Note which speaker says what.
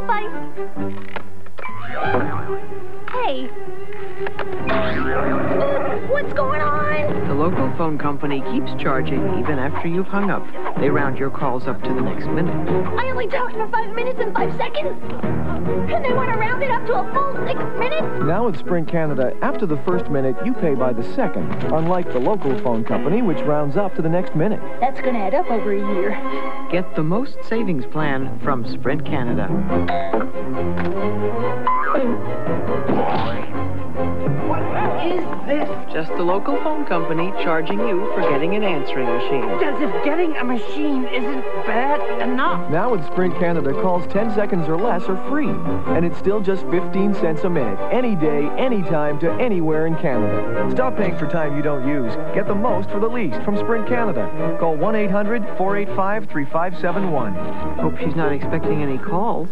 Speaker 1: Bye-bye. Hey. What's going on?
Speaker 2: The local phone company keeps charging even after you've hung up. They round your calls up to the next minute.
Speaker 1: I only talked for five minutes and five seconds. And they want to round it up to a full six minutes?
Speaker 3: Now at Sprint Canada, after the first minute, you pay by the second, unlike the local phone company, which rounds up to the next minute.
Speaker 1: That's going to add up over a year.
Speaker 2: Get the most savings plan from Sprint Canada.
Speaker 4: this
Speaker 2: Just the local phone company charging you for getting an answering machine.
Speaker 4: as if getting a machine isn't bad enough?
Speaker 3: Now at Sprint Canada, calls 10 seconds or less are free. And it's still just 15 cents a minute, any day, anytime, to anywhere in Canada. Stop paying for time you don't use. Get the most for the least from Sprint Canada. Call 1-800-485-3571.
Speaker 2: Hope she's not expecting any calls.